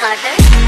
Carter.